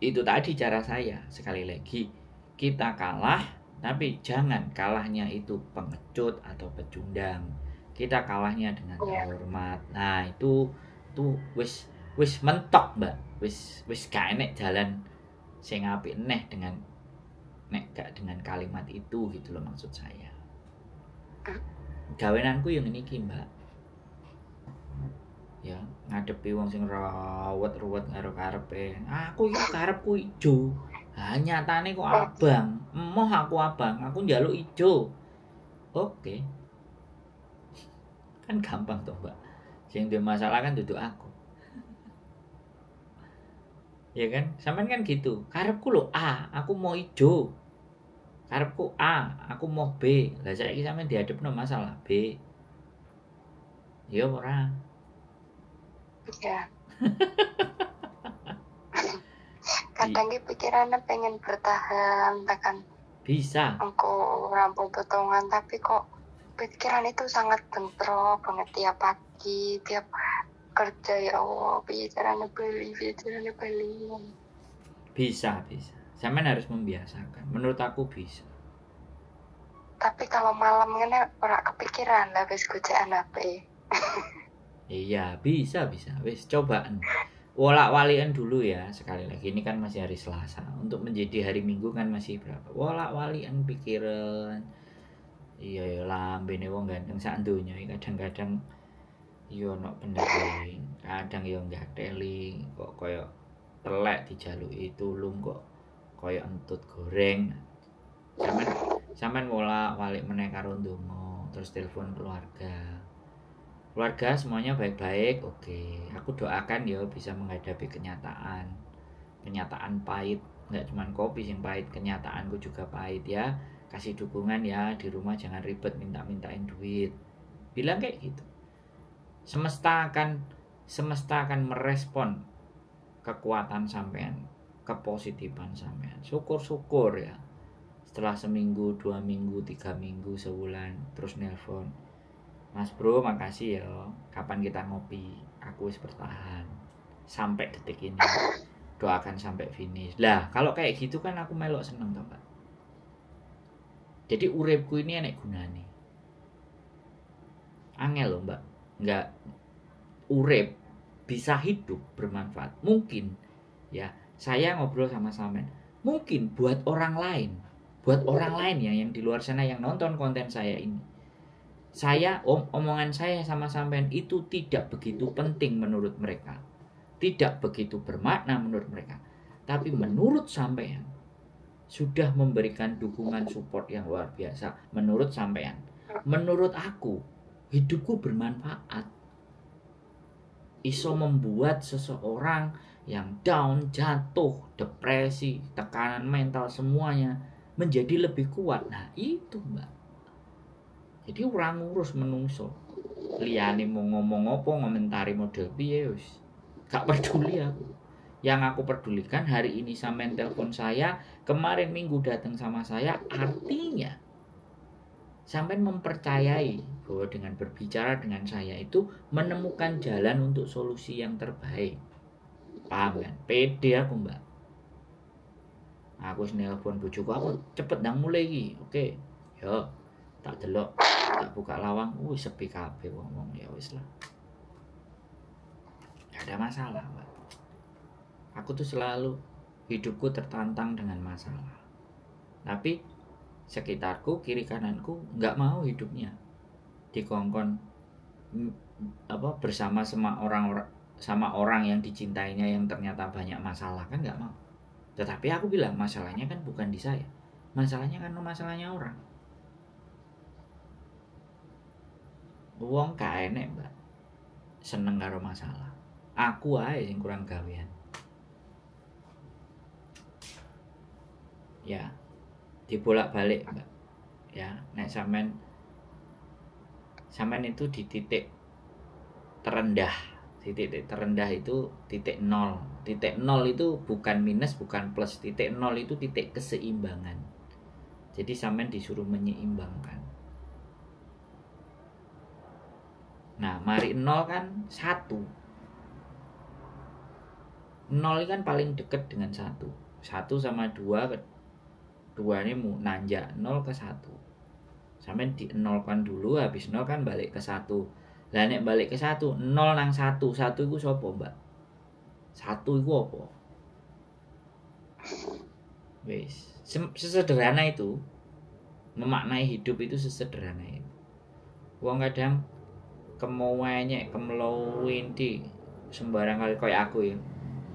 Speaker 1: Itu tadi cara saya. Sekali lagi kita kalah tapi jangan kalahnya itu pengecut atau pecundang. Kita kalahnya dengan iya. hormat. Nah itu tuh wis wis mentok mbak. Wis wis gak enek jalan sing apik neh dengan nek gak dengan kalimat itu gitu loh maksud saya. Gawenanku yang ini mbak. Ya ngadepi wong sing rawat ruwet karo karepe aku iki karepku ijo? Ha nyatane kok abang. Emoh aku abang. Aku njaluk ijo. Oke. Kan gampang tuh mbak. Sing duwe masalah kan duduk aku ya kan? Sampean kan gitu. Karepku lo A aku mau ijo. Karepku A aku mau B. Lah saya sampean no masalah B. Ya ora?
Speaker 2: Ya kadang pikirannya pengen bertahan tekan.
Speaker 1: Bisa.
Speaker 2: Engkau rampung potongan tapi kok pikiran itu sangat bentrok banget tiap pagi tiap kerja ya Allah bicaranya beli bicaranya beli
Speaker 1: bisa bisa. Zaman harus membiasakan. Menurut aku bisa.
Speaker 2: Tapi kalau malam ini orang kepikiran lah wis HP.
Speaker 1: Iya bisa bisa. Wis cobaan. Wolak walian dulu ya sekali lagi. Ini kan masih hari Selasa. Untuk menjadi hari Minggu kan masih berapa? Wolak walian pikiran. Iya ya lambe wong ganteng sak donya. Kadang-kadang yo ono pendaring kadang yo teli kok koyo telek dijaluki tulung kok koyo entut goreng. Sampean sampean wola walik meneh karo terus telepon keluarga. Keluarga semuanya baik-baik oke. Aku doakan ya bisa menghadapi kenyataan. Kenyataan pahit nggak cuma kopi sing pahit kenyataanku juga pahit ya. Kasih dukungan ya di rumah jangan ribet minta-mintain duit. Bilang kayak gitu semesta akan semesta akan merespon kekuatan sampean kepositifan sampean. Syukur-syukur ya. Setelah seminggu dua minggu tiga minggu sebulan terus nelpon. Mas bro makasih ya. Kapan kita ngopi? Aku harus bertahan. Sampai detik ini. Doakan sampai finish. Lah kalau kayak gitu kan aku melok seneng toh pak. Jadi uripku ini enek gunane. Angel loh mbak nggak urep bisa hidup bermanfaat. Mungkin ya saya ngobrol sama Samen. Mungkin buat orang lain buat orang lain ya yang di luar sana yang nonton konten saya ini. Saya om omongan saya sama sampean itu tidak begitu penting menurut mereka. Tidak begitu bermakna menurut mereka. Tapi menurut sampean sudah memberikan dukungan support yang luar biasa menurut sampean. Menurut aku hidupku bermanfaat iso membuat seseorang yang down, jatuh, depresi, tekanan mental semuanya menjadi lebih kuat. Nah, itu, Mbak. Jadi orang ngurus menungso. Liane mau ngomong apa, ngomentari model piye wis. Gak peduli aku. Yang aku pedulikan hari ini sampean telepon saya, kemarin minggu datang sama saya, artinya sampai mempercayai bahwa dengan berbicara dengan saya itu menemukan jalan untuk solusi yang terbaik. Paham kan? Pede aku mbak. Aku nelpon bojoku aku cepet nang mulai oke. Yo tak delok tak buka lawang. Wih sepi kabeh ngomong ya wis lah. Gak ada masalah mbak. Aku tuh selalu hidupku tertantang dengan masalah. Tapi sekitarku kiri kananku nggak mau hidupnya. Dikongkon apa bersama sama orang sama orang yang dicintainya yang ternyata banyak masalah kan nggak mau. Tetapi aku bilang masalahnya kan bukan di saya. Masalahnya kan masalahnya orang. Gak enek mbak. Seneng karo masalah. Aku aja yang kurang gawean. Ya dibolak balik mbak. Ya nek sampean sampean itu di titik terendah. Titik terendah itu titik nol. Titik nol itu bukan minus bukan plus. Titik nol itu titik keseimbangan. Jadi sampean disuruh menyeimbangkan. Nah mari nol kan satu. Nol kan paling deket dengan satu. Satu sama dua dua ini mau nanjak nol ke satu. Sampai di nol kan dulu habis nol kan balik ke satu. Lah nek balik ke satu nol nang satu. Satu itu sopo mbak? Satu itu apa? Wes sesederhana itu memaknai hidup itu sesederhana itu. Uang kadang kemauannya kemelauin di. Sembarang kali kayak aku ya.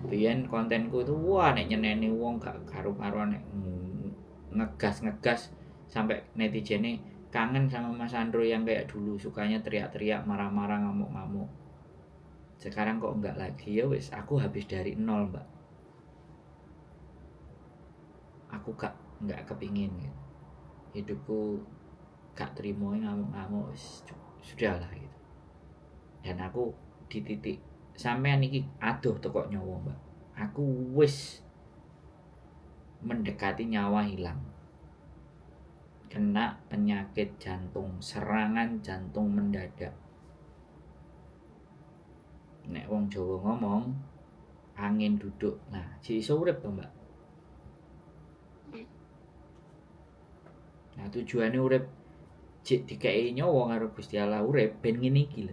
Speaker 1: Biyen kontenku itu wah nek nyeneni wong gak karu-karuan nek ngegas ngegas sampai netizen nih kangen sama Mas Andro yang kayak dulu sukanya teriak-teriak marah-marah ngamuk-ngamuk. Sekarang kok enggak lagi? Ya wis aku habis dari nol mbak. Aku gak nggak kepingin gitu. hidupku gak terima ngamuk-ngamuk sudah lah gitu. Dan aku di titik sampai niki aduh kok nyawa mbak. Aku wis mendekati nyawa hilang. Kena penyakit jantung, serangan jantung mendadak. Nek wong Jawa ngomong angin duduk. Nah, si iso urip Mbak. Nah, tujuannya urip cek dikai nyawa karo Gusti Allah urip ben ngene iki.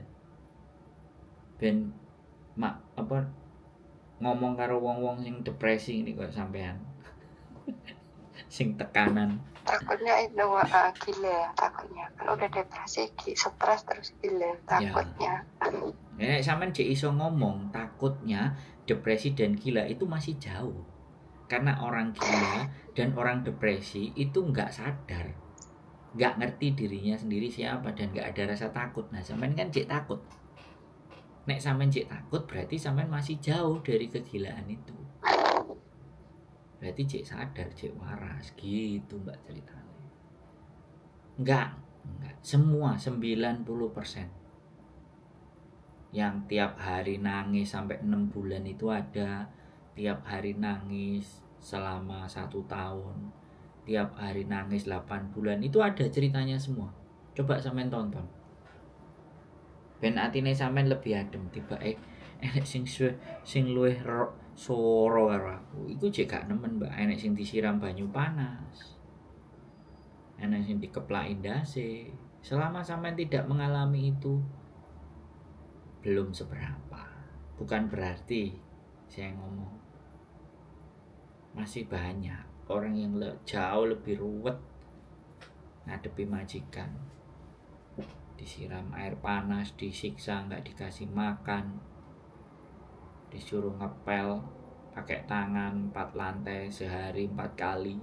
Speaker 1: Ben mak apa ngomong karo wong-wong sing depresi ini kok sampean sing tekanan.
Speaker 2: Takutnya itu uh, gila takutnya. Kalau udah depresi stres terus gila takutnya.
Speaker 1: Ya. Eh, sampean cek iso ngomong takutnya depresi dan gila itu masih jauh. Karena orang gila dan orang depresi itu nggak sadar. Nggak ngerti dirinya sendiri siapa dan nggak ada rasa takut. Nah sampean kan cek takut. Nek sampean cek takut berarti sampean masih jauh dari kegilaan itu berarti cek sadar cek waras gitu mbak ceritanya. Enggak enggak. Semua 90% yang tiap hari nangis sampai enam bulan itu ada. Tiap hari nangis selama satu tahun. Tiap hari nangis 8 bulan. Itu ada ceritanya semua. Coba sampean tonton. Ben atine sampean lebih adem tiba eh enek sing sing luwih soro karo aku. Iku jek gak nemen mbak. Enek sing disiram banyu panas. Enek sing dikeplak indase selama sampai tidak mengalami itu belum seberapa. Bukan berarti saya ngomong masih banyak orang yang le- jauh lebih ruwet ngadepi majikan. Disiram air panas disiksa nggak dikasih makan disuruh ngepel pakai tangan empat lantai sehari empat kali.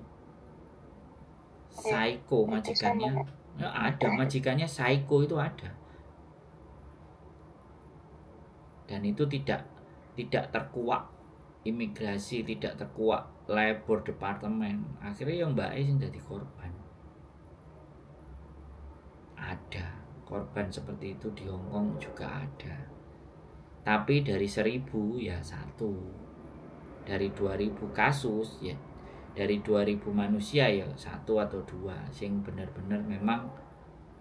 Speaker 1: Psycho majikannya. ya, ada majikannya psycho itu ada. Dan itu tidak tidak terkuak. Imigrasi tidak terkuak. Labor departemen akhirnya yang mbak yang jadi korban. Ada korban seperti itu di Hongkong juga ada tapi dari seribu ya satu. Dari 2000 kasus ya dari 2000 manusia ya satu atau dua. Sing bener-bener memang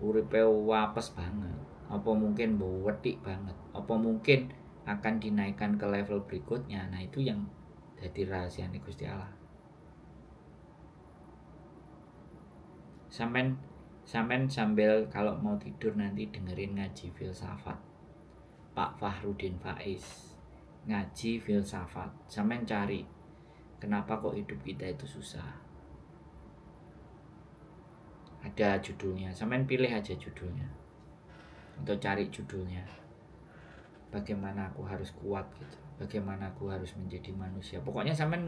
Speaker 1: uripe wapes banget. Apa mungkin bau wetik banget. Apa mungkin akan dinaikkan ke level berikutnya. Nah itu yang jadi rahasia Gusti Allah. Sampai sampai sambil kalau mau tidur nanti dengerin ngaji filsafat Pak Fahrudin Faiz ngaji filsafat. Sampai cari kenapa kok hidup kita itu susah? Ada judulnya. Sampai pilih aja judulnya atau cari judulnya. Bagaimana aku harus kuat gitu. Bagaimana aku harus menjadi manusia. Pokoknya sampai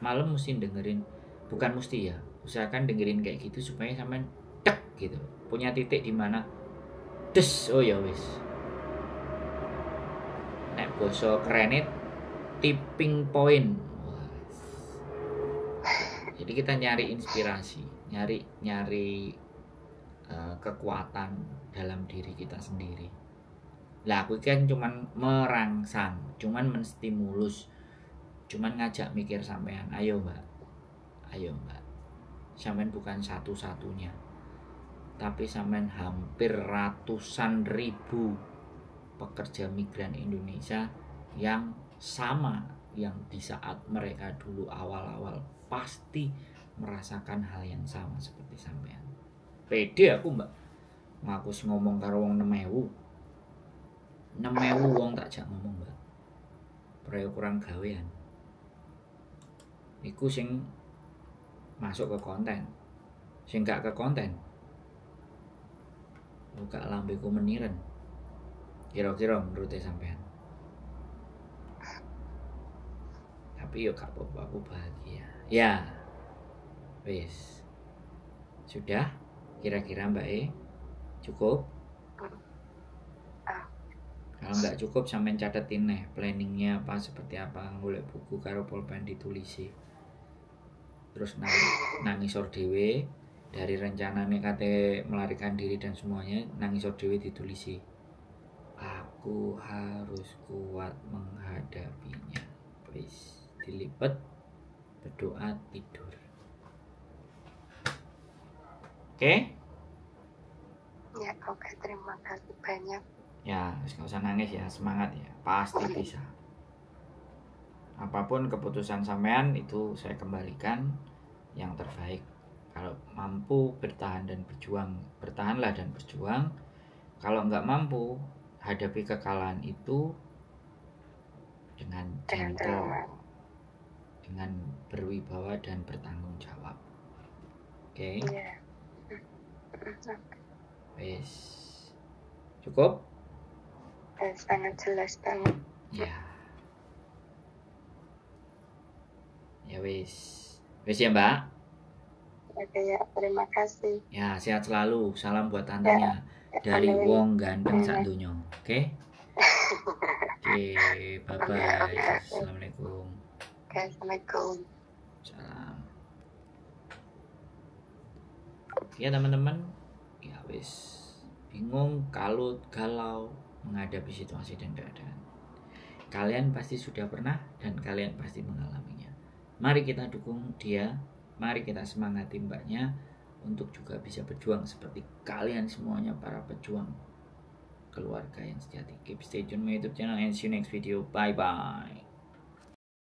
Speaker 1: malam mesti dengerin bukan mesti ya usahakan dengerin kayak gitu supaya sampai tek gitu. Punya titik di mana des oh ya wis boso kerenit tipping point. Jadi kita nyari inspirasi nyari nyari eh, kekuatan dalam diri kita sendiri. Lah aku kan cuman merangsang cuman menstimulus cuman ngajak mikir sampean ayo mbak. Ayo mbak. Sampean bukan satu-satunya tapi sampean hampir ratusan ribu pekerja migran Indonesia yang sama yang di saat mereka dulu awal-awal pasti merasakan hal yang sama seperti sampean. Pede aku mbak, ngaku ngomong karo wong nemewu, nemewu wong tak jak ngomong mbak. Proyek kurang gawean. Iku sing masuk ke konten, sing gak ke konten. Buka lambeku meniren. Kira-kira menurut sampean. Tapi yo gak apa-apa aku bahagia. Ya. Wis. Sudah? Kira-kira Mbak E cukup? Kalau nggak cukup sampean catetin nih planningnya apa seperti apa golek buku karo pulpen ditulisi. Terus nang nangisor dhewe dari rencananya kate melarikan diri dan semuanya nangisor dhewe ditulisi. Aku harus kuat menghadapinya. Wis dilipet berdoa tidur. Oke?
Speaker 2: Ya, oke. Terima kasih banyak.
Speaker 1: Ya, nggak usah nangis ya, semangat ya, pasti bisa. Apa pun keputusan sampean itu saya kembalikan yang terbaik. Kalau mampu bertahan dan berjuang, bertahanlah dan berjuang. Kalau nggak mampu, hadapi kekalahan itu dengan gentle, dengan berwibawa dan bertanggung jawab. Oke,
Speaker 2: Iya.
Speaker 1: wis cukup?
Speaker 2: Sangat jelas banget.
Speaker 1: Ya. Ya wis. Wis ya, Mbak.
Speaker 2: Oke ya, terima kasih.
Speaker 1: Ya, sehat selalu. Salam buat tantenya dari
Speaker 2: Amin.
Speaker 1: wong ganteng sak donya. Oke? Oke, bye-bye. Assalamualaikum.
Speaker 2: Oke, Assalamualaikum.
Speaker 1: Salam. Ya, teman-teman. Ya wis. Bingung, kalut, galau menghadapi situasi dan keadaan. Kalian pasti sudah pernah dan kalian pasti mengalaminya. Mari kita dukung dia, mari kita semangati mbaknya untuk juga bisa berjuang seperti kalian semuanya para pejuang keluarga yang sejati. Keep stay tune my YouTube channel and see you next video. Bye bye.